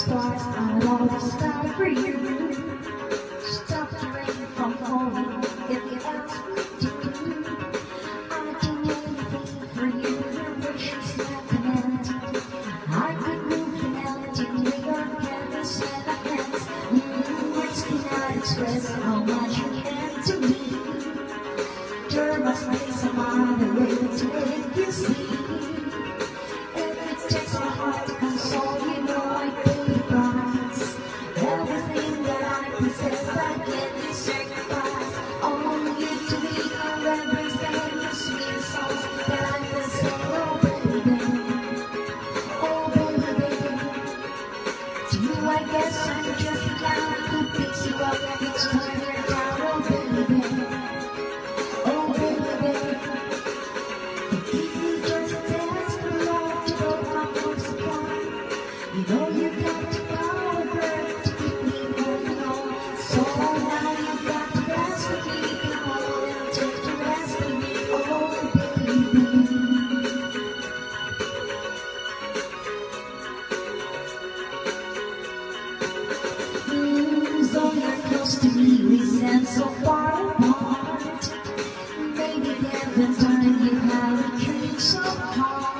stop for you. Stop the rain from falling. If you ask me to do, I do anything for you. Your wish is not command. I could move the mountain with your canvas and a hands. Words cannot express how much you can to me. Know you got to the power to keep me going on. So now you got to we stand so far apart. Maybe every time you have a dream so hard.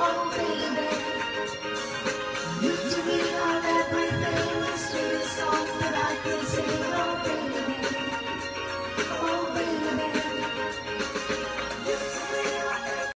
hungry.